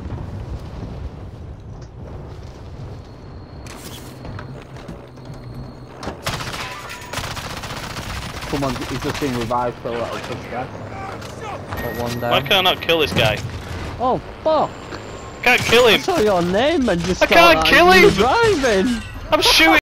truck. Someone, he's just being revived, so that'll push guy. Got one Why can't I not kill this guy? Oh fuck! I can't kill him! I saw your name and just I can't kill him. He's him! driving. I'm shooting